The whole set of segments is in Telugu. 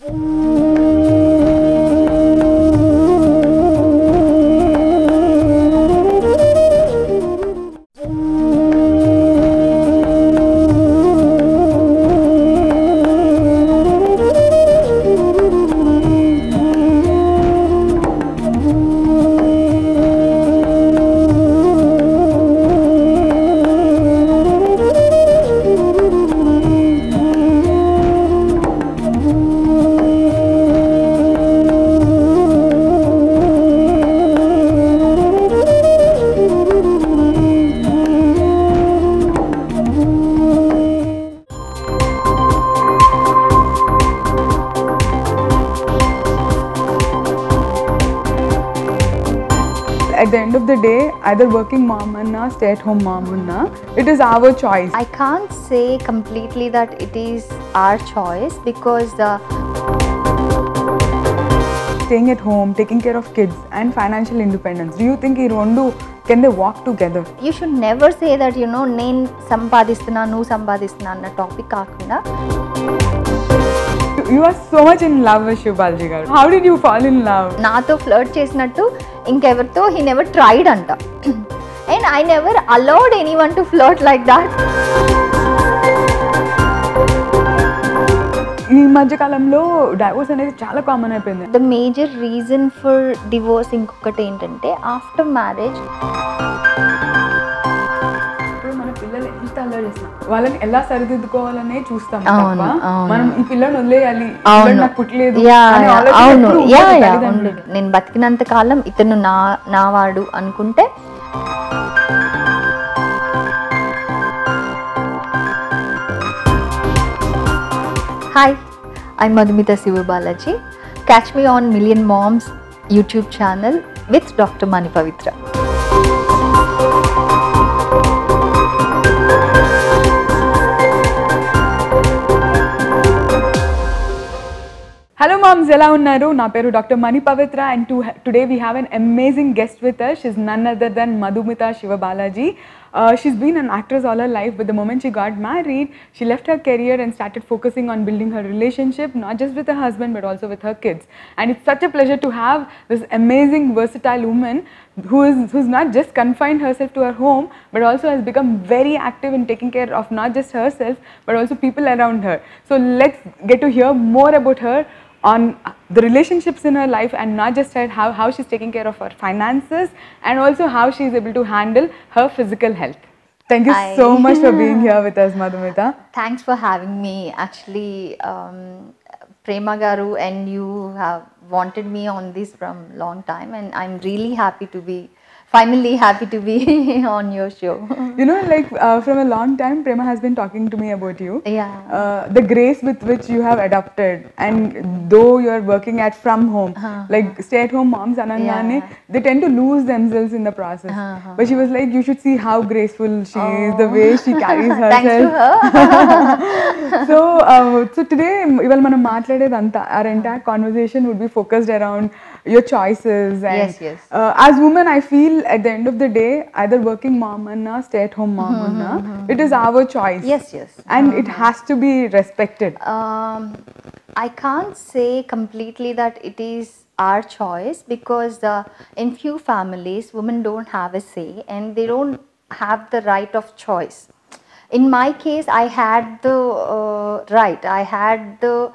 you either working mom or stay at home mom, it is our choice. I can't say completely that it is our choice because the Staying at home, taking care of kids, and financial independence. Do you think ఈ రెండు can they walk together? you should never say that you know నేను సంపాదిస్తున్నా నువ్వు సంపాదిస్తున్నా అన్న టాపిక్ కాకుండా You are so much in love with Shivbalji garu. How did you fall in love? నాతో ఫ్లర్ట్ చేసినట్టు ఇంకెవరితో హీ నెవర్ ట్రైడ్ అంట and I never allowed anyone to flirt like that ఈ మధ్య కాలంలో డైవోర్స్ అనేది చాలా కామన్ అయిపోయింది the major reason for divorce ఇంకొకటి ఏంటంటే ఆఫ్టర్ మ్యారేజ్ వాళ్ళని ఎలా సరిదిద్దుకోవాలనే చూస్తాం తప్ప. మనం ఈ పిల్లని వదిలేయాలి. అవును. పుట్టలేదు అవును. యా యా నేను బతికినంత కాలం ఇతను నా నావాడు అనుకుంటే hi I Madhumitha Shiva Balaji catch me on million moms YouTube channel with doctor Mani Pavithra hello moms ఎలా ఉన్నారు నా పేరు doctor Mani Pavitra and to today we have an amazing guest with us she's none other than Madhumitha Siva Balaji she's been an actress all her life but the moment she got married she left her career and started focusing on building her relationship not just with her husband but also with her kids and it's such a pleasure to have this amazing versatile woman who is who's not just confined herself to her home but also has become very active in taking care of not just herself but also people around her so let's get to hear more about her on the relationships in her life and not just her, how, how she's taking care of her finances and also how she's able to handle her physical health. Thank you I, so much for being here with us, Madhumita. Thanks for having me. Actually, um, Prema Garu and you have wanted me on this from long time and I'm really happy to be Finally happy to be on your show You know, like uh, from a long time, Prema has been talking to me about you. Yeah. Uh, the grace with which you have adapted, and though you are working at from home, like stay-at-home moms, Anangane, Yeah. they tend to lose themselves in the process. But she was like, you should see how graceful she is, the way she carries thanks to herself. Her so, uh, so today, ఇవాళ మనం మాట్లాడేదంతా our entire conversation would be focused around your choices and Yes, yes. uh, as women I feel at the end of the day either working mom anna stay at home mom anna it is our choice Yes, yes. and it has to be respected um, I can't say completely that it is our choice because uh, in few families women don't have a say and they don't have the right of choice. In my case, I had the uh, right. I had the.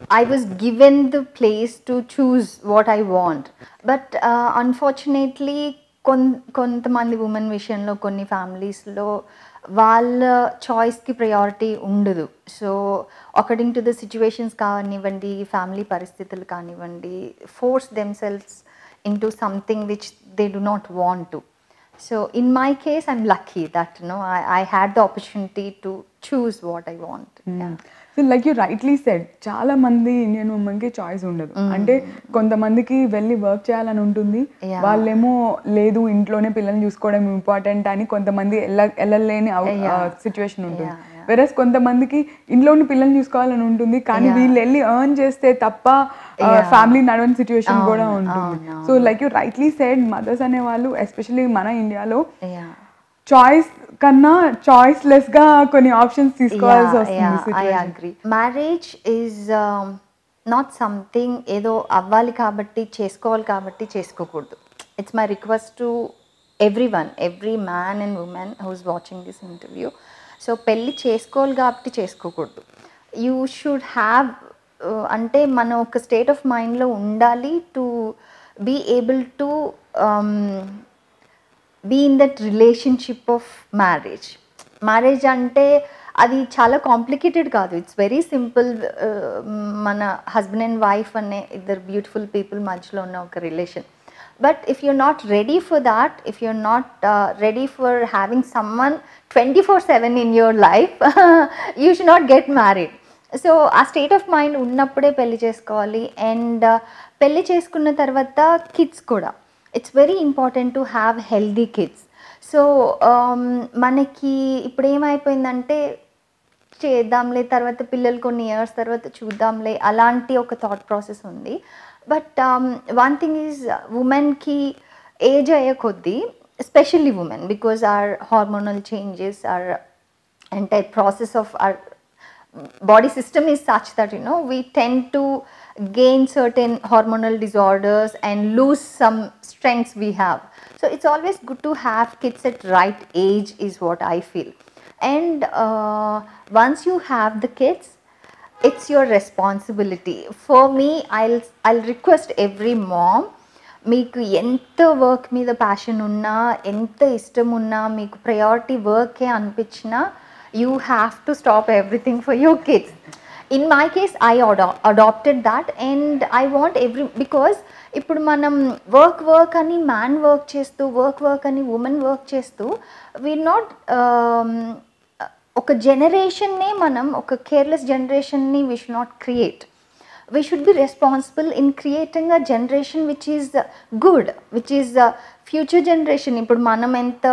Uh, I was given the place to choose what I want. But uh, unfortunately, కొన్ కొంతమంది ఉమెన్ విషయంలో కొన్ని ఫ్యామిలీస్లో వాళ్ళ చాయిస్కి ప్రయారిటీ ఉండదు. So according to the situations కానివ్వండి ఫ్యామిలీ పరిస్థితులు కానివ్వండి force themselves into something which they do not want to so in my case I'm lucky that no I I had the opportunity to choose what I want so like you rightly said చాలా మంది ఇండియన్ ఉమెన్కి చాయిస్ ఉండదు అంటే కొంతమందికి వెళ్ళి వర్క్ చేయాలని ఉంటుంది. వాళ్ళేమో లేదు ఇంట్లోనే పిల్లల్ని చూసుకోవడం ఇంపార్టెంట్ అని కొంతమంది వెళ్ళ వెళ్ళలేని. సిచ్యువేషన్ ఉంటుంది. వెరస్ కొంతమందికి ఇంట్లోని పిల్లల్ని చూసుకోవాలని ఉంటుంది కానీ. వీళ్ళు వెళ్ళి ఎర్న్ చేస్తే తప్ప. ఫ్యామిలీ నడవని సిచ్యువేషన్ కూడా ఉంటుంది so like you rightly said mothers అనే వాళ్ళు ఎస్పెషల్లీ మన ఇండియాలో చాయిస్ కన్నా చాయిస్ లెస్గా కొన్ని ఆప్షన్స్ తీసుకోవాల్సి వస్తుంది I situation. Agree marriage is not something ఏదో అవ్వాలి కాబట్టి చేసుకోవాలి కాబట్టి చేసుకోకూడదు. It's my request to everyone every man and women who's watching this interview so పెళ్ళి చేసుకోవాలి కాబట్టి చేసుకోకూడదు. యూ షుడ్ హ్యావ్ అంటే మనం ఒక స్టేట్ ఆఫ్ మైండ్లో ఉండాలి to be able to be in that relationship of marriage marriage అంటే అది చాలా కాంప్లికేటెడ్ కాదు. ఇట్స్ వెరీ సింపుల్ మన హస్బెండ్ అండ్ వైఫ్ అనే ఇద్దరు బ్యూటిఫుల్ పీపుల్ మధ్యలో ఉన్న ఒక relation but if you're not ready for that if you're not ready for having someone twenty four seven in your life you should not get married so ఆ స్టేట్ ఆఫ్ మైండ్ ఉన్నప్పుడే పెళ్ళి చేసుకోవాలి. అండ్ పెళ్ళి చేసుకున్న తర్వాత కిడ్స్ కూడా. It's very important to have healthy kids so మనకి ఇప్పుడు ఏమైపోయిందంటే చేద్దాంలే తర్వాత పిల్లలు కొన్ని ఇయర్స్ తర్వాత చూద్దాంలే అలాంటి ఒక థాట్ ప్రాసెస్ ఉంది. బట్ వన్ థింగ్ ఈజ్ ఉమెన్కి ఏజ్ అయ్యే కొద్దీ especially women because our hormonal changes our entire process of our body system is such that you know we tend to gain certain hormonal disorders and lose some strengths we have so it's always good to have kids at right age is what i feel and uh, once you have the kids it's your responsibility for me i'll i'll request every mom మీకు ఎంత వర్క్ మీద ప్యాషన్ ఉన్నా ఎంత ఇష్టం ఉన్నా మీకు ప్రయారిటీ వర్కే అనిపించినా you have to stop everything for your kids in my case I adapted that and I want every because ఇప్పుడు మనం వర్క్ వర్క్ అని మ్యాన్ వర్క్ చేస్తూ వర్క్ వర్క్ అని ఉమెన్ వర్క్ చేస్తూ వీఆర్ నాట్ ఒక జనరేషన్నే మనం ఒక careless జనరేషన్ని we should not create we should be responsible in creating a generation which is good which is future generation ఇప్పుడు మనం ఎంత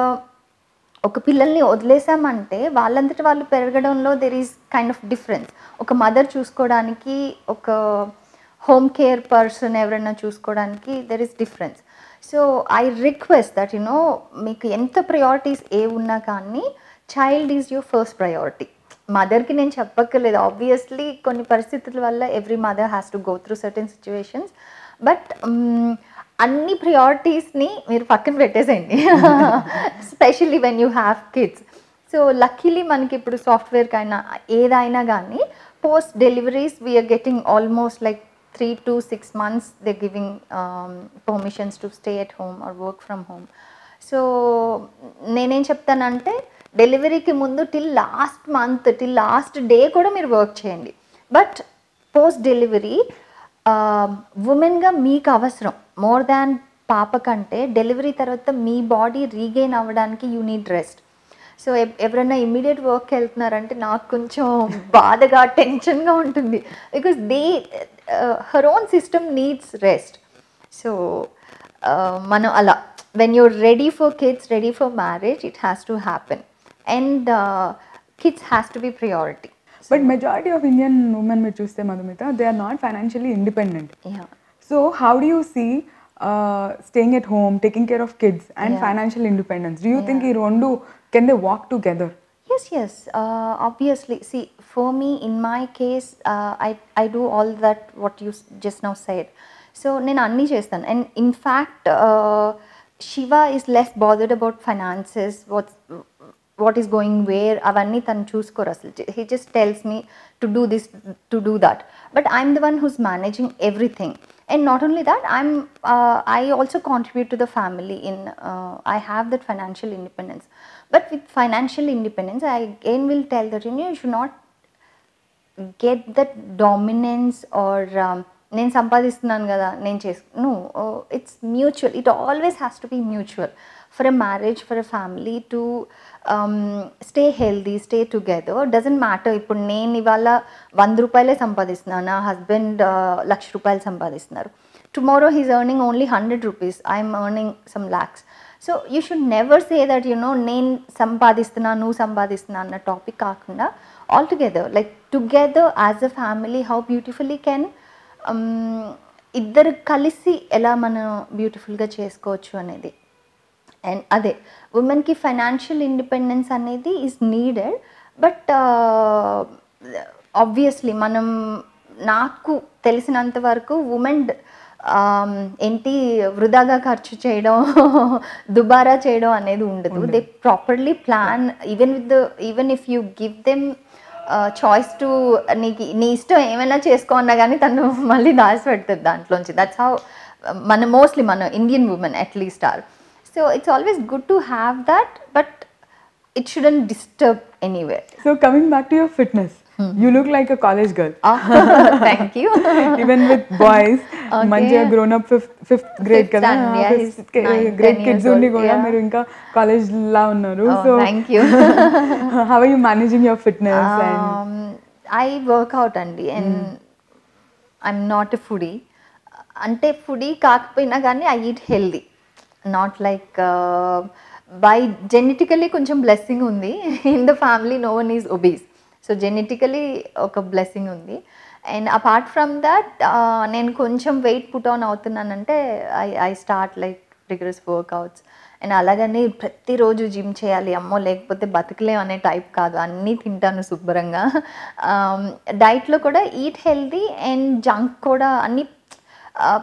ఒక పిల్లల్ని వదిలేసామంటే వాళ్ళంతటి వాళ్ళు పెరగడంలో there is kind of difference ఒక మదర్ చూసుకోవడానికి ఒక హోమ్ కేర్ పర్సన్ ఎవరైనా చూసుకోవడానికి there is difference so I request that you know మీకు ఎంత ప్రయారిటీస్ ఏ ఉన్నా కానీ child is your first priority మదర్కి నేను చెప్పక్కర్లేదు. ఆబ్వియస్లీ కొన్ని పరిస్థితుల వల్ల every mother has to go through certain situations but అన్ని ప్రియారిటీస్ని మీరు పక్కన పెట్టేసేయండి. Specially when you have kids so luckily మనకి ఇప్పుడు సాఫ్ట్వేర్కి అయినా ఏదైనా కానీ post deliveries we're getting almost like three to six months they giving permissions to stay at home or work from home so నేనేం చెప్తానంటే డెలివరీకి ముందు till last month till last day కూడా మీరు వర్క్ చేయండి. బట్ పోస్ట్ డెలివరీ ఉమెన్గా మీకు అవసరం. మోర్ దాన్ పాప కంటే డెలివరీ తర్వాత మీ బాడీ రీగెయిన్ అవ్వడానికి యూ నీడ్ రెస్ట్ సో ఎవరైనా ఇమ్మీడియట్ వర్క్కి వెళ్తున్నారంటే నాకు కొంచెం బాధగా టెన్షన్గా ఉంటుంది. Because they her own system needs rest so మనం అలా when you're ready for kids ready for marriage it has to happen and kids has to be priority but majority of Indian women మీరు చూస్తే Madhumitha they are not financially independent yeah so how do you see staying at home taking care of kids and Yeah. Financial independence do you think ఈ రెండు can they walk together Yes, yes. Uh, obviously, see, for me, in my case, uh, I I do all that what you s- just now said. So నేను అన్నీ చేస్తాను. And in fact Shiva is less bothered about finances what's what is going where అవన్నీ తను చూసుకోరు అసలు he just tells me to do this to do that but I'm the one who's managing everything and not only that i'm uh, i also contribute to the family in uh, i have that financial independence but with financial independence i again will tell that you know you should not get that dominance or um, నేను సంపాదిస్తున్నాను కదా నేను చేసు no it's mutual it always has to be mutual for a marriage for a family to stay healthy stay together doesn't matter ఇప్పుడు నేను ఇవాళ వంద రూపాయలే సంపాదిస్తున్నాను నా హస్బెండ్ uh, లక్ష రూపాయలు సంపాదిస్తున్నారు. Tomorrow he's earning only hundred rupees I'm earning some lakhs so you should never say that you know నేను సంపాదిస్తున్నా నువ్వు సంపాదిస్తున్నా అన్న టాపిక్ కాకుండా all together like together as a family how beautifully can ఇద్దరు కలిసి ఎలా మనం బ్యూటిఫుల్గా చేసుకోవచ్చు అనేది. అండ్ అదే ఉమెన్కి ఫైనాన్షియల్ ఇండిపెండెన్స్ అనేది ఈజ్ నీడెడ్ బట్ ఆబ్వియస్లీ మనం నాకు తెలిసినంత వరకు ఉమెన్ ఏంటి వృధాగా ఖర్చు చేయడం దుబారా చేయడం అనేది ఉండదు. They properly plan even with even if you give them choice to నీకు నీ ఇష్టం ఏమైనా చేసుకో అన్నా కానీ తను మళ్ళీ దాచి పెడుతుంది దాంట్లోంచి దట్స్ హౌ మన మోస్ట్లీ మన Indian women at least our So it's always good to have that but it shouldn't disturb anywhere so coming back to your fitness you look like a college girl thank you even with boys Okay. మంచిగా grown up fifth fifth grade Fifth కదా and yeah, he's nine, great 10 kids years ఉండి old, కూడా yeah. మీరు ఇంకా కాలేజ్ లా ఉన్నారు Oh, so thank you. How are you managing your fitness and um, I work out అండి and I'm not a foodie అంటే ఫుడీ కాకపోయినా కానీ I eat healthy Not like by genetically కొంచెం బ్లెస్సింగ్ ఉంది. In the family no one is obese so genetically ఒక బ్లెస్సింగ్ ఉంది. అండ్ అపార్ట్ ఫ్రమ్ దట్ నేను కొంచెం weight put on అవుతున్నానంటే I I start like rigorous workouts and అలాగని ప్రతిరోజు జిమ్ చేయాలి. అమ్మో లేకపోతే బతకలేం అనే టైప్ కాదు. అన్నీ తింటాను శుభ్రంగా. Um, డైట్లో కూడా ఈట్ హెల్దీ అండ్ జంక్ కూడా అన్నీ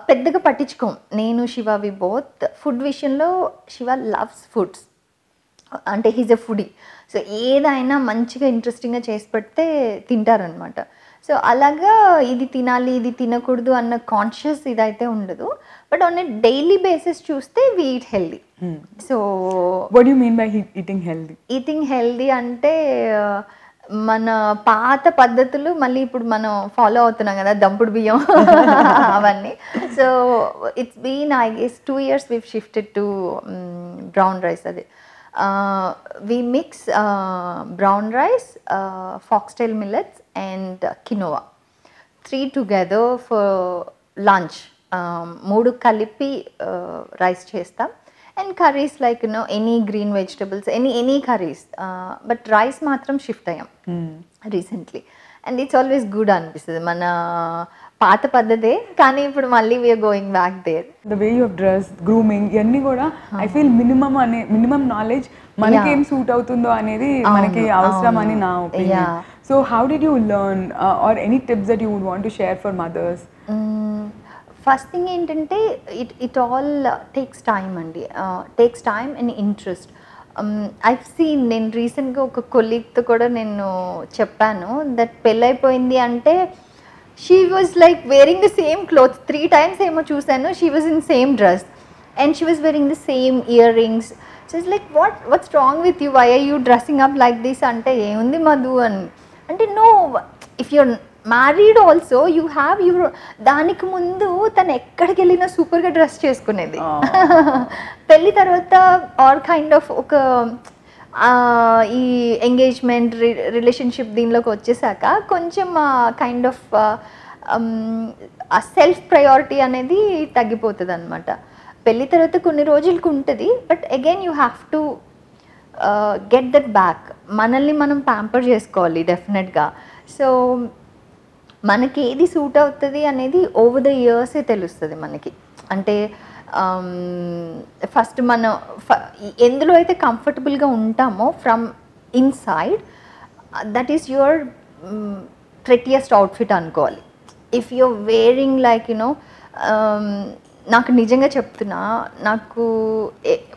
పెద్దగా పట్టించుకోం. నేను శివ వి బోత్ ఫుడ్ విషయంలో శివ లవ్స్ ఫుడ్స్ అంటే హీజ్ ఎ ఫుడీ సో ఏదైనా మంచిగా ఇంట్రెస్టింగ్గా చేసి పెడితే తింటారనమాట సో అలాగా ఇది తినాలి ఇది తినకూడదు అన్న కాన్షియస్ ఇదైతే ఉండదు. But on a daily basis చూస్తే we eat healthy so what you mean by eating healthy eating healthy అంటే మన పాత పద్ధతులు మళ్ళీ ఇప్పుడు మనం ఫాలో అవుతున్నాం కదా దంపుడు బియ్యం అవన్నీ. So it's been I guess two years we shifted to brown rice అది. We mix brown rice foxtail millets and quinoa three together for lunch మూడు కలిపి రైస్ చేస్తాం. And curries like no any green vegetables any any curries but rice మాత్రం షిఫ్ట్ అయ్యాం recently and it's always good అనిపిస్తుంది మన పాత పద్ధతే కానీ ఇప్పుడు మళ్ళీ we're going back there the way you dress grooming ఇవన్నీ కూడా ఐ ఫీల్ మినిమం అనే మినిమం నాలెడ్జ్ మనకి ఏం సూట్ అవుతుందో అనేది మనకి అవసరం అని నా opinion. So how did you learn or any tips that you would want to share for mothers first thing ఏంటంటే it it all takes time అండి. Takes time and interest I seen నేను రీసెంట్గా ఒక కొలీగ్తో కూడా నేను చెప్పాను దట్ పెళ్ళైపోయింది అంటే she was like wearing the same cloth three times ఏమో చూశాను she was in same dress and she was wearing the same earrings so it's like what what's wrong with you why are you dressing up like this అంటే ఏముంది మధు? అని. అంటే no if you're married also you have your దానికి ముందు తను ఎక్కడికి వెళ్ళినా సూపర్గా డ్రెస్ చేసుకునేది. పెళ్ళి తర్వాత ఆర్ కైండ్ ఆఫ్ ఒక ఈ ఎంగేజ్మెంట్ రిలేషన్షిప్ దీనిలోకి వచ్చేసాక కొంచెం కైండ్ ఆఫ్ ఆ సెల్ఫ్ ప్రయారిటీ అనేది తగ్గిపోతుంది అనమాట పెళ్ళి తర్వాత కొన్ని రోజులకు ఉంటుంది but again you have to get that back మనల్ని మనం ప్యాంపర్ చేసుకోవాలి డెఫినెట్గా సో మనకి ఏది సూట్ అవుతుంది అనేది ఓవర్ ద ఇయర్సే తెలుస్తుంది మనకి. అంటే ఫస్ట్ మనం ఫ- ఎందులో అయితే కంఫర్టబుల్గా ఉంటామో from inside that is your prettiest outfit అనుకోవాలి. If you're wearing like you know నాకు నిజంగా చెప్తున్నా నాకు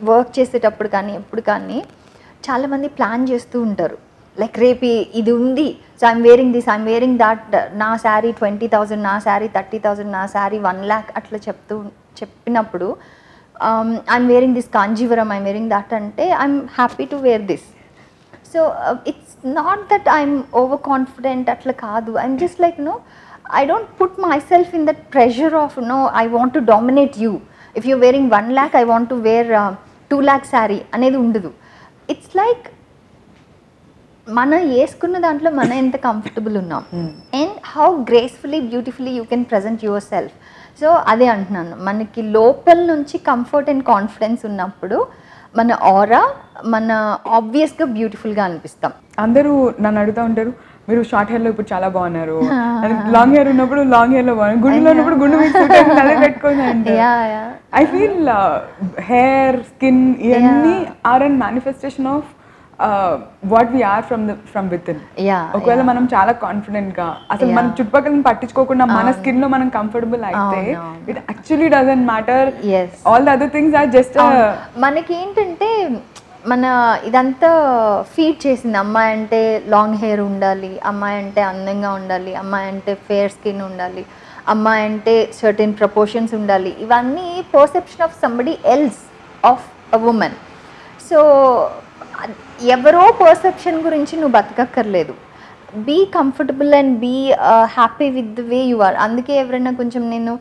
వర్క్ చేసేటప్పుడు కానీ ఎప్పుడు కానీ చాలామంది ప్లాన్ చేస్తూ ఉంటారు. లైక్ రేపు ఇది ఉంది. So I'm wearing this I'm wearing that నా శారీ ట్వంటీ థౌజండ్ నా శారీ థర్టీ థౌజండ్ నా శారీ వన్ ల్యాక్ అట్లా చెప్తూ చెప్పినప్పుడు I'm wearing this Kanjeevaram I'm wearing that అంటే I'm happy to wear this so it's not that I'm over confident అట్లా కాదు. I'm just like no I don't put myself in that pressure of no I want to dominate you if you wearing one lakh I want to wear two lakh sari అనేది ఉండదు. ఇట్స్ లైక్ మనం వేసుకున్న దాంట్లో మనం ఎంత కంఫర్టబుల్ ఉన్నాం. And how gracefully beautifully you can present yourself so అదే అంటున్నాను. మనకి లోపల నుంచి కంఫర్ట్ అండ్ కాన్ఫిడెన్స్ ఉన్నప్పుడు మన ఆరా మన ఆబ్వియస్గా బ్యూటిఫుల్గా అనిపిస్తాం. అందరూ నన్ను అడుగుతూ ఉంటారు మీరు షార్ట్ హెయిర్లో ఇప్పుడు చాలా బాగున్నారు. లాంగ్ హెయిర్ ఉన్నప్పుడు లాంగ్ హెయిర్లో బాగున్నారు. గుండులో ఉన్నప్పుడు గుండు పెట్టుకోండి. ఐ ఫీల్ హెయిర్ స్కిన్ ఇవన్నీ are and manifestation of what we are from from within ఒకవేళ మనం చాలా కాన్ఫిడెంట్గా అసలు మన చుట్టుపక్కల పట్టించుకోకుండా మన స్కిన్లో మనం కంఫర్టబుల్ అయితే it actually doesn't matter. All the other things are just మనకేంటంటే మన ఇదంతా ఫీడ్ చేసింది. అమ్మాయి అంటే లాంగ్ హెయిర్ ఉండాలి అమ్మాయి అంటే అందంగా ఉండాలి అమ్మాయి అంటే ఫేర్ స్కిన్ ఉండాలి అమ్మాయి అంటే సర్టెన్ ప్రపోర్షన్స్ ఉండాలి. ఇవన్నీ perception of somebody else of a women so ఎవరో పర్సెప్షన్ గురించి నువ్వు బతకక్కర్లేదు. Be comfortable and be happy with the way you are అందుకే ఎవరైనా కొంచెం నేను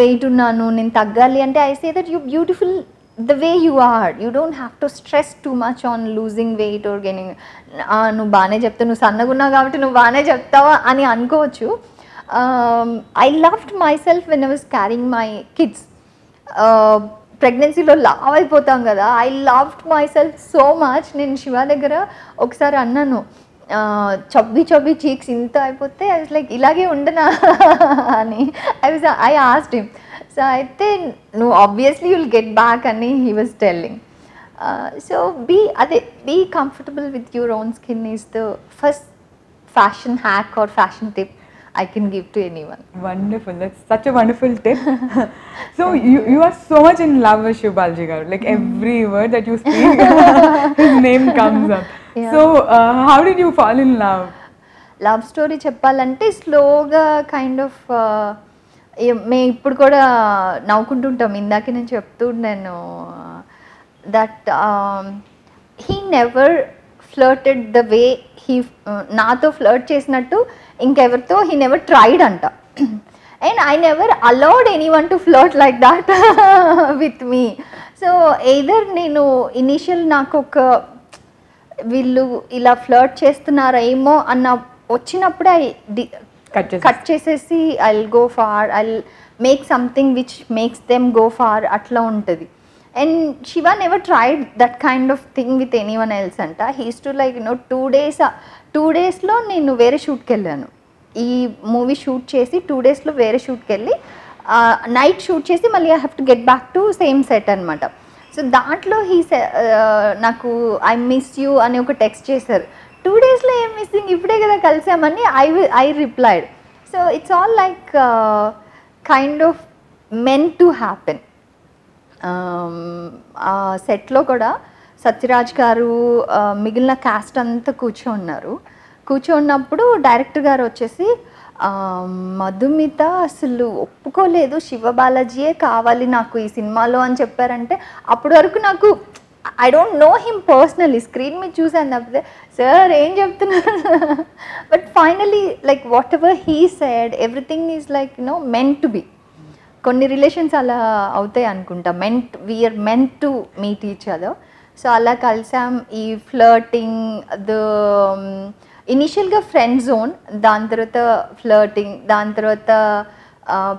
వెయిట్ ఉన్నాను నేను తగ్గాలి అంటే I say that you beautiful the way you are you don't have to stress too much on losing weight or gaining నువ్వు బాగానే చెప్తావు నువ్వు సన్నగున్నావు కాబట్టి నువ్వు బాగానే చెప్తావా అని అనుకోవచ్చు. I loved myself when I was carrying my kids ప్రెగ్నెన్సీలో లావ్ అయిపోతాం కదా I loved myself so much నేను శివ దగ్గర ఒకసారి అన్నాను చబ్బి చబ్బి చీక్స్ ఇంత అయిపోతే ఐ వాజ్ లైక్ ఇలాగే ఉండనా? అని. I was I asked him so అయితే నువ్వు ఆబ్వియస్లీ యుల్ గెట్ బ్యాక్ అని he was telling so be అదే be comfortable with your own skin is the first fashion hack or fashion tip I can give to anyone wonderful such wonderful tip so you are so much in love Shiva Balaji garu like every word that you speak name comes up so how did you fall in love love story చెప్పాలంటే స్లోగా కైండ్ ఆఫ్ మేము ఇప్పుడు కూడా నవ్వుకుంటుంటాం. ఇందాక నేను చెప్తూ నేను that he never flirted the way he నాతో ఫ్లర్ట్ చేసినట్టు ఇంకెవరితో? హీ నెవర్ ట్రైడ్ అంట. And I never allowed anyone to flirt like that with me so either నేను ఇనీషియల్ నాకు ఒక వీళ్ళు ఇలా ఫ్లర్ట్ చేస్తున్నారా ఏమో అన్న వచ్చినప్పుడే ఐ. కట్ చేసేసి. I go far I make something which makes them go far అట్లా ఉంటుంది. And Shiva never tried that kind of thing with any one else అంట he's to like no two days two డేస్లో నేను వేరే షూట్కి వెళ్ళాను. ఈ మూవీ షూట్ చేసి టూ డేస్లో వేరే షూట్కి వెళ్ళి నైట్ షూట్ చేసి మళ్ళీ I have to get back to same set అనమాట సో దాంట్లో హీ నాకు ఐ మిస్ యూ అని ఒక టెక్స్ట్ చేశారు. టూ డేస్లో ఏం మిస్సింగ్? ఇప్పుడే కదా కలిసామని I I replied. So it's all like kind of meant to happen. సెట్లో కూడా సత్యరాజ్ గారు మిగిలిన క్యాస్ట్ అంతా కూర్చోన్నారు కూర్చోన్నప్పుడు డైరెక్టర్ గారు వచ్చేసి మధుమిత అసలు ఒప్పుకోలేదు. శివ బాలాజీయే కావాలి నాకు ఈ సినిమాలో అని చెప్పారంటే అప్పటి వరకు నాకు I don't know him personally screen మీద చూసాను తప్పితే సార్ ఏం చెప్తున్నారు? But finally like whatever he said everything is like no meant to be కొన్ని రిలేషన్స్ అలా అవుతాయి అనుకుంటా. Meant we're meant to meet each other so అలా కలిసాం. ఈ ఫ్లర్టింగ్ ద ఇనిషియల్గా ఫ్రెండ్ జోన్ దాని తర్వాత ఫ్లర్టింగ్ దాని తర్వాత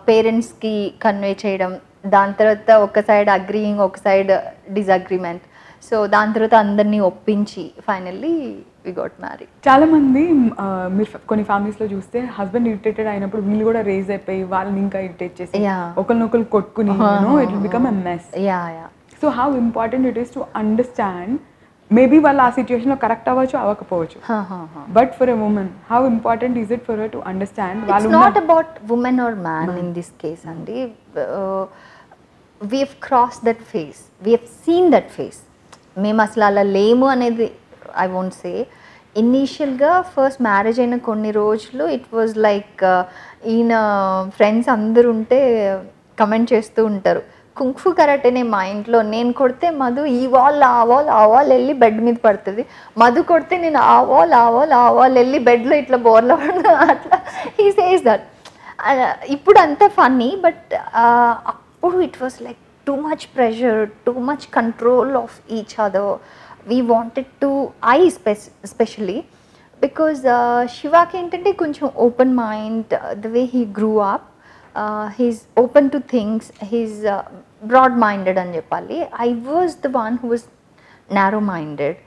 పేరెంట్స్కి కన్వే చేయడం దాని తర్వాత ఒక సైడ్ అగ్రీయింగ్ ఒక సైడ్ డిజగ్రిమెంట్ సో దాని తర్వాత అందరినీ ఒప్పించి ఫైనల్లీ వి గోట్ మ్యారీ చాలా మంది ఆ, మీరు కొన్ని ఫ్యామిలీస్లో చూస్తే హస్బెండ్ ఇరిటేటెడ్ అయినప్పుడు వీళ్ళు కూడా రేజ్ అయిపోయి వాళ్ళని ఇంకా ఇరిటేట్ చేసి. ఒకరినొకరు కొట్టుకుని it become a mess yeah yeah so how important it is to understand maybe వాళ్ళు ఆ సిచ్యువేషన్లో కరెక్ట్ అవ్వచ్చు అవ్వకపోవచ్చు. But for a women how important is it for to understand వాళ్ళు not about women or man in this case అండి we have cross that phase we have seen that phase మేము అసలు అలా లేము అనేది ఐ వోంట్ సే ఇనీషియల్గా ఫస్ట్ మ్యారేజ్ అయిన కొన్ని రోజులు ఇట్ వాజ్ లైక్ ఈయన ఫ్రెండ్స్ అందరు ఉంటే కమెంట్ చేస్తూ ఉంటారు. కుంఫు కరాటేనే మా ఇంట్లో నేను కొడితే మధు ఈ వాల్ ఆ వాల్ ఆ వాల్ వెళ్ళి బెడ్ మీద పడుతుంది. మధు కొడితే నేను ఆ వాల్ ఆ వాల్ ఆ వాల్ వెళ్ళి బెడ్లో ఇట్లా బోర్లో పడిన అట్లా హీ సేస్ దట్ ఇప్పుడు అంత ఫన్నీ బట్ అప్పుడు it was like too much pressure too much control of each other we wanted to I space specially because శివాకి ఏంటంటే కొంచెం open mind the way he grew up he's open to things he's broad minded అని చెప్పాలి. I was the one who was narrow minded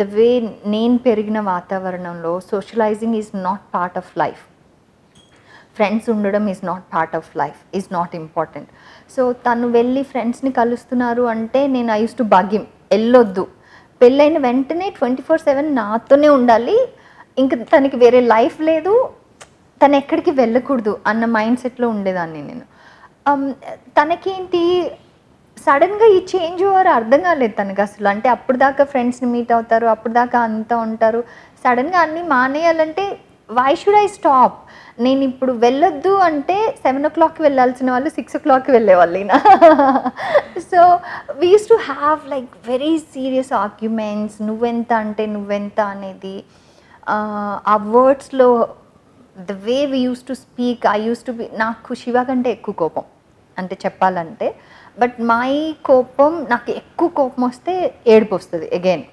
the way నేను పెరిగిన వాతావరణంలో socializing is not part of life friends ఉండడం is not part of life is not important so తను వెళ్ళి ఫ్రెండ్స్ని కలుస్తున్నారు అంటే నేను ఐ యూస్ టు భాగ్యం వెళ్ళొద్దు. పెళ్ళైన వెంటనే ట్వంటీ ఫోర్ సెవెన్ నాతోనే ఉండాలి. ఇంకా తనకి వేరే లైఫ్ లేదు. తను ఎక్కడికి వెళ్ళకూడదు అన్న మైండ్ సెట్లో ఉండేదాన్ని నేను. తనకేంటి సడన్గా ఈ చేంజ్ ఓవర్ అర్థం కాలేదు తనకు అసలు. అంటే అప్పుడు దాకా ఫ్రెండ్స్ని మీట్ అవుతారు అప్పుడు దాకా అంతా ఉంటారు. సడన్గా అన్నీ మానేయాలంటే వై షుడ్ ఐ స్టాప్ నేను ఇప్పుడు వెళ్ళొద్దు అంటే సెవెన్ ఓ క్లాక్కి వెళ్ళాల్సిన వాళ్ళు సిక్స్ ఓ క్లాక్కి వెళ్ళేవాళ్ళు so we used to have like very serious arguments నువ్వెంత అంటే నువ్వెంత అనేది ఆ వర్డ్స్లో the way we used to speak I used to be నాకు శివ కంటే ఎక్కువ కోపం. అంటే చెప్పాలంటే బట్ మై కోపం నాకు ఎక్కువ కోపం వస్తే ఏడుపు వస్తుంది అగైన్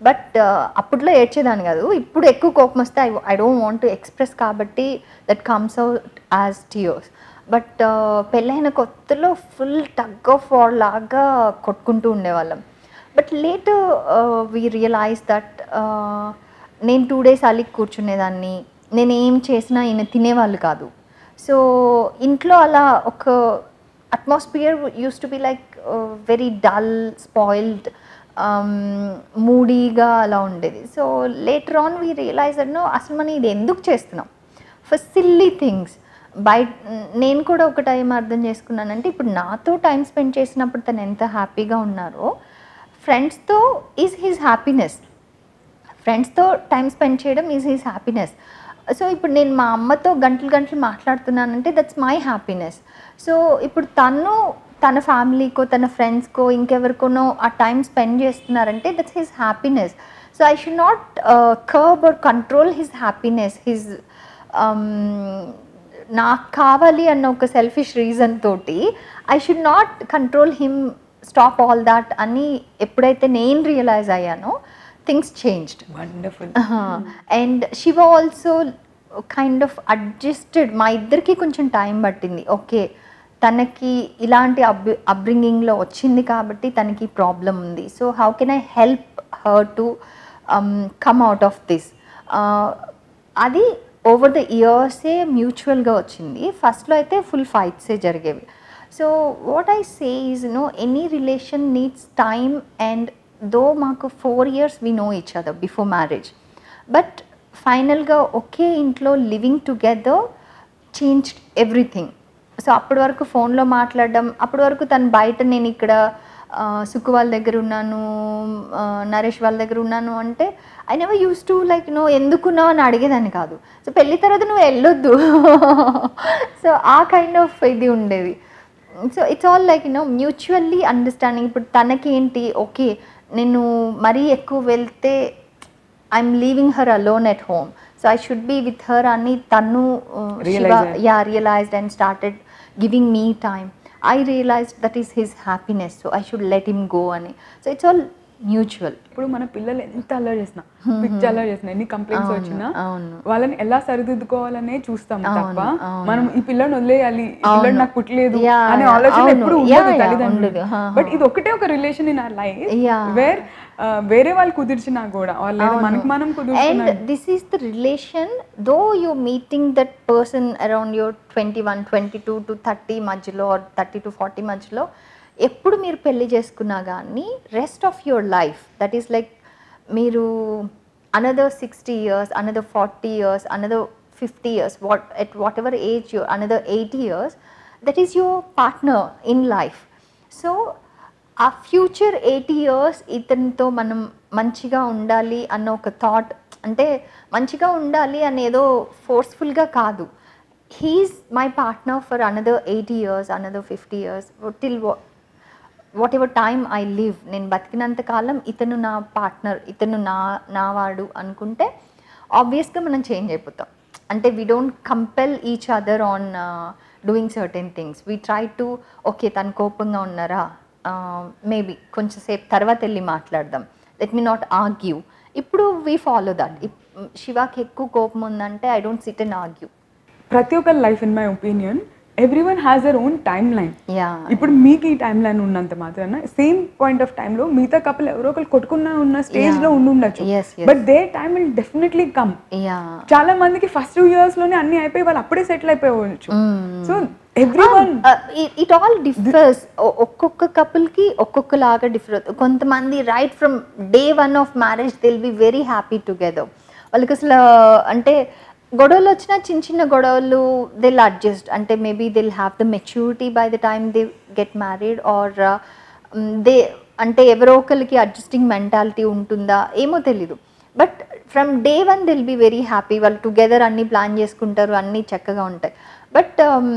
బట్ అప్పట్లో ఏడ్చేదాన్ని కాదు. ఇప్పుడు ఎక్కువ కోపం వస్తే I I don't want to express కాబట్టి that comes out as tears but పెళ్ళైన కొత్తలో ఫుల్ టగ్ ఆఫ్ వార్ లాగా కొట్టుకుంటూ ఉండేవాళ్ళం. But late we realize that నేను టూ డేస్ అలిగి కూర్చునేదాన్ని. నేను ఏం చేసినా ఈయన తినేవాళ్ళు కాదు. సో ఇంట్లో అలా ఒక atmosphere used to be like very dull spoiled మూడీగా అలా ఉండేది. So later on we realize అన్నో అసలు మనం ఇది ఎందుకు చేస్తున్నాం? ఫర్ సిల్లీ థింగ్స్ బయట నేను కూడా ఒక టైం అర్థం చేసుకున్నానంటే ఇప్పుడు నాతో టైం స్పెండ్ చేసినప్పుడు తను ఎంత హ్యాపీగా ఉన్నారో ఫ్రెండ్స్తో ఈజ్ హీజ్ హ్యాపీనెస్ ఫ్రెండ్స్తో టైం స్పెండ్ చేయడం ఈజ్ హిస్ హ్యాపీనెస్ సో ఇప్పుడు నేను మా అమ్మతో గంటలు గంటలు మాట్లాడుతున్నానంటే దట్స్ మై హ్యాపీనెస్ సో ఇప్పుడు తను తన ఫ్యామిలీకో తన ఫ్రెండ్స్కో ఇంకెవరికోనో ఆ టైం స్పెండ్ చేస్తున్నారంటే that's his happiness so I should not curb or control his happiness his నాకు కావాలి అన్న ఒక సెల్ఫిష్ రీజన్ తోటి I should not control him stop all that అని ఎప్పుడైతే నేను realise అయ్యానో things changed wonderful and Shiva also kind of adjusted మా ఇద్దరికి కొంచెం టైం పట్టింది. ఓకే తనకి ఇలాంటి అబ్ అబ్రింగింగ్లో వచ్చింది కాబట్టి తనకి ప్రాబ్లం ఉంది. So how can I help her to come out of this అది ఓవర్ ద ఇయర్సే మ్యూచువల్గా వచ్చింది. ఫస్ట్లో అయితే ఫుల్ ఫైట్సే జరిగేవి. So what I say is no any relation needs time and though మాకు four years we know each other before marriage but ఫైనల్గా ఒకే ఇంట్లో living together change everything so అప్పటి వరకు ఫోన్లో మాట్లాడడం అప్పటి వరకు తను బయట నేను ఇక్కడ సుఖు సుక్కు వాళ్ళ దగ్గర ఉన్నాను నరేష్ వాళ్ళ దగ్గర ఉన్నాను అంటే I never used to like నువ్వు ఎందుకున్నావు అని అడిగేదాన్ని కాదు. సో పెళ్ళి తర్వాత నువ్వు వెళ్ళొద్దు. సో ఆ కైండ్ ఆఫ్ ఇది ఉండేది. So it's all like you know mutually understanding ఇప్పుడు తనకేంటి? ఓకే నేను మరీ ఎక్కువ వెళ్తే I'm leaving her alone at home so I should be with her అని తను Realize yeah realized and started giving me time I realized that is his happiness so I should let him go అని. సో ఇట్స్ ఆల్ మ్యూచువల్ ఇప్పుడు మన పిల్లలు ఎంత అల్లరి చేసినా పిచ్చి అల్లరి చేసినా ఎన్ని కంప్లైంట్స్ వచ్చినా. వాళ్ళని ఎలా సరిదిద్దుకోవాలనే చూస్తాం తప్ప. మనం ఈ పిల్లని వదిలేయాలి పిల్లడు. నాకు పుట్టలేదు అనే ఆలోచన. ఎప్పుడు ఉండదు తల్లిదండ్రులు బట్. ఇది ఒకటే ఒక relation in our life. Where వేరే వాళ్ళు కుదిర్చినా కూడా మనకి మనం కుదుర్చుకున్నా this is the relation though you're meeting that person around your 21 22 to 30 మధ్యలో or 30 to 40 మధ్యలో ఎప్పుడు మీరు పెళ్ళి చేసుకున్నా కానీ rest of your life that is like మీరు another sixty years another forty years another fifty years what at whatever age you another eighty years that is your partner in life so ఆ ఫ్యూచర్ ఎయిటీ ఇయర్స్ ఇతనితో మనం మంచిగా ఉండాలి అన్న ఒక థాట్ అంటే మంచిగా ఉండాలి అనేదో ఫోర్స్ఫుల్గా కాదు. He's my partner for another eighty years another fifty years till whatever time I live నేను బతికినంత కాలం ఇతను నా పార్ట్నర్ ఇతను నా నా వాడు అనుకుంటే ఆబ్వియస్గా మనం చేంజ్ అయిపోతాం. అంటే we don't compel each other on doing certain things we try to okay తను కోపంగా ఉన్నారా? Uh, మేబీ కొంచెం సేపు తర్వాత వెళ్ళి మాట్లాడదాం. లెట్ మీ నాట్ ఆగ్యూ ఇప్పుడు వీ ఫాలో దట్ శివాకి ఎక్కువ కోపం ఉందంటే I don't sit and argue ప్రతి ఒక్క life in my opinion everyone has their own timeline. ఇప్పుడు మీకు ఈ టైం లైన్ ఉన్నంత మాత్రాన సేమ్ పాయింట్ ఆఫ్ టైంలో మిగతా కపుల్ ఎవరో ఒకరు కొట్టుకున్న ఉన్న స్టేజ్లో ఉండి ఉండొచ్చు. But they time will definitely come. చాలా మందికి ఫస్ట్ టూ ఇయర్స్లోనే అన్ని అయిపోయి వాళ్ళు అప్పుడే సెటిల్ అయిపోవచ్చు. సో ఇట్ ఆల్ డిఫర్స్ ఒక్కొక్క couple కి ఒక్కొక్కలాగా డిఫర్ కొంతమంది right from day one of marriage they'll be very happy together వాళ్ళకి అసలు అంటే గొడవలు వచ్చినా చిన్న చిన్న గొడవలు దిల్ అడ్జస్ట్ అంటే maybe they'll have the maturity by the time they get married or they అంటే ఎవరో ఒకరికి అడ్జస్టింగ్ మెంటాలిటీ ఉంటుందా ఏమో తెలీదు. But from day one they'll be very happy వాళ్ళు టుగెదర్ అన్నీ ప్లాన్ చేసుకుంటారు అన్నీ చక్కగా ఉంటాయి. బట్ um,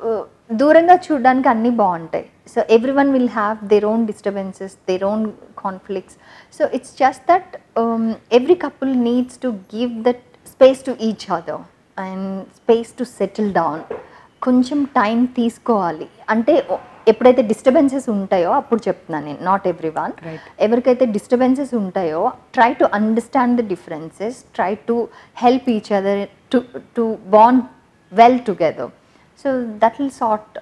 uh, దూరంగా చూడడానికి అన్నీ బాగుంటాయి. So every one will have their own disturbances their own conflicts so it's just that every couple needs to give that space to each other and space to settle down కొంచెం టైం తీసుకోవాలి. అంటే ఎప్పుడైతే డిస్టర్బెన్సెస్ ఉంటాయో అప్పుడు చెప్తున్నాను నేను నాట్ ఎవ్రీ వన్. ఎవరికైతే డిస్టర్బెన్సెస్ ఉంటాయో try to understand the differences try to help each other to to bond well together so that will sort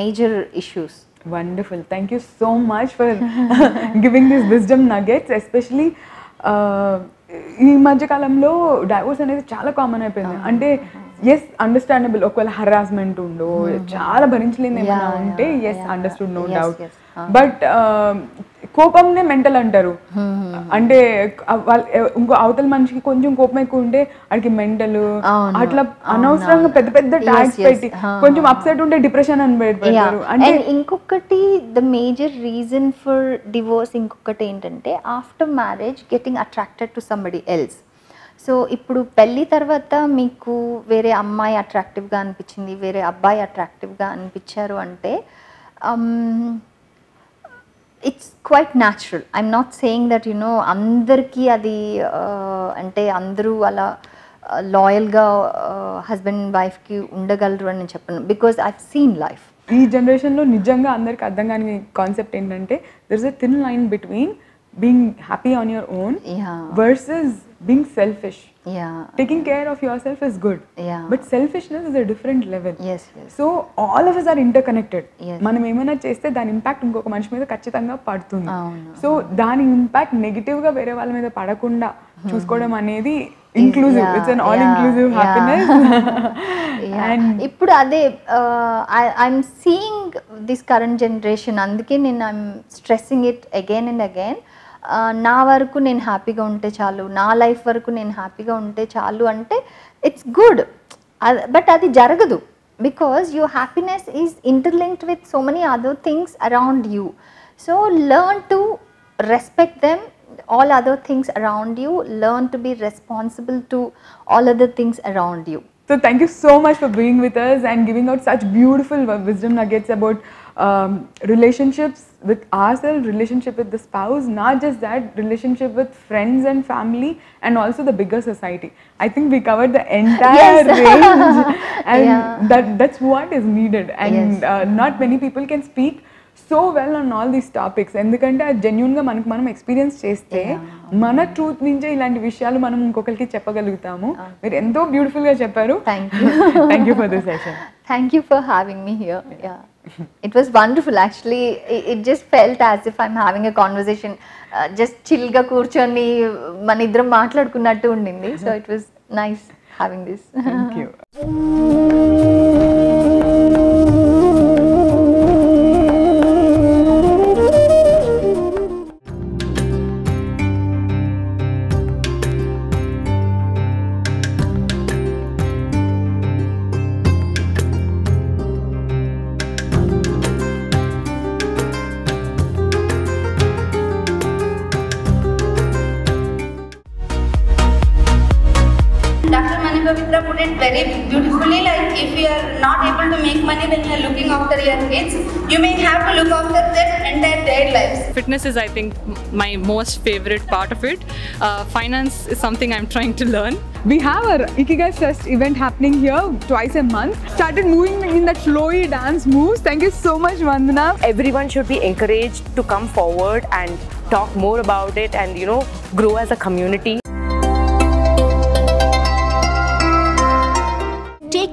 major issues wonderful thank you so much for giving this wisdom nuggets especially ఈ మధ్య కాలంలో డైవోర్స్ అనేది చాలా కామన్ అయిపోయింది. అంటే ఎస్ అండర్స్టాండబుల్ ఒకవేళ హరాస్మెంట్ ఉందో చాలా భరించలేని ఏమైనా ఉంటే yeah, yes. Understood no doubt. But కోపంనే mental అంటారు. అంటే ఇంకో అవతల మనిషికి కొంచెం కోపం ఎక్కువ ఉంటే వాడికి మెంటల్ అట్లా అనవసరంగా. పెద్ద పెద్ద ట్యాగ్స్ yes. పెట్టి కొంచెం అప్సెట్ ఉంటే డిప్రెషన్ అని పెడతారు. అంటే ఇంకొకటి the major reason for divorce ఇంకొకటి ఏంటంటే after marriage getting attracted to somebody else so ఇప్పుడు పెళ్ళి తర్వాత మీకు వేరే అమ్మాయి అట్రాక్టివ్గా అనిపించింది వేరే అబ్బాయి అట్రాక్టివ్గా అనిపించారు అంటే it's quite natural I'm not saying that you know అందరికీ అది అంటే అందరూ అలా లాయల్గా హస్బెండ్ వైఫ్కి ఉండగలరు అని నేను చెప్పను. బికాజ్ ఐ సీన్ లైఫ్ ఈ జనరేషన్లో నిజంగా అందరికి అర్థం కాని కాన్సెప్ట్ ఏంటంటే there is a thin line between being happy on your own versus being selfish taking care of yourself is good Yeah. But selfishness is a different level yes yes so all of us are interconnected Yes. మనం ఏమైనా చేస్తే దాని ఇంపాక్ట్ ఇంకొక మనిషి మీద ఖచ్చితంగా పడుతుంది. సో దాని ఇంపాక్ట్ నెగిటివ్గా వేరే వాళ్ళ మీద పడకుండా చూసుకోవడం అనేది inclusive Yeah, it's an all yeah, inclusive yeah. Happiness Yeah. And ఇప్పుడు అదే I'm seeing this current generation అందుకే నేను I'm stressing it again and again నా వరకు నేను హ్యాపీగా ఉంటే చాలు నా లైఫ్ వరకు నేను హ్యాపీగా ఉంటే చాలు అంటే ఇట్స్ గుడ్ బట్ అది జరగదు. Because your happiness is interlinked with so many other things around you so learn to respect them all other things around you learn to be responsible to all other things around you so thank you so much for being with us and giving such such beautiful wisdom nuggets about relationships with our self relationship with the spouse not just that relationship with friends and family and also the bigger society I think we cover the entire that's what is needed and not many people can speak so well on all these topics ఎందుకంటే అది జెన్యున్ మనకు మనం ఎక్స్పీరియన్స్ చేస్తే మన ట్రూత్ నుంచే ఇలాంటి విషయాలు మనం ఇంకొకరికి చెప్పగలుగుతాము మీరు ఎంతో బ్యూటిఫుల్గా చెప్పారు. Thank you for this session thank you for having me here Yeah. It was wonderful actually. It, it just felt as if I'm having a conversation. Uh, just chill గా కూర్చొని మన ఇద్దరం మాట్లాడుకున్నట్టు ఉండింది so it was nice having this Pavitra it very beautifully like if you are not able to make money when you are looking after your kids, you may have to look after their entire their lives. Fitness is, I think, my most favorite part of it. Uh, finance is something I'm trying to learn. We have our Ikigai Fest event happening here twice a month. Started moving in that flowy dance moves. Thank you so much, Vandana. everyone should be encouraged to come forward and talk more about it and you know grow as a community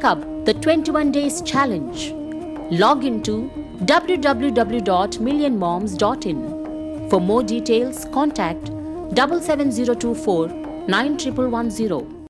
up the 21 days challenge. Log into www.millionmoms.in. For more details, contact 77024 9110.